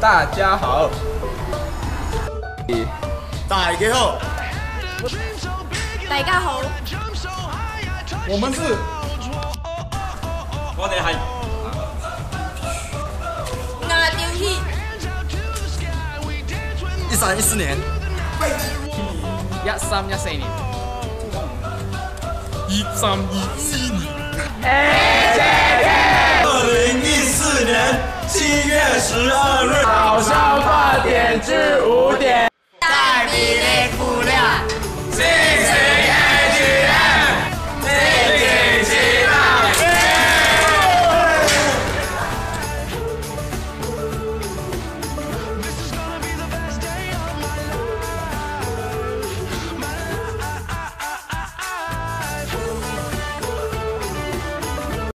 大家好，大家好，大家好，我们是，我哋系，阿张喜，一三一四年，一三一四年，一三一四年。十二日早上八点至五点。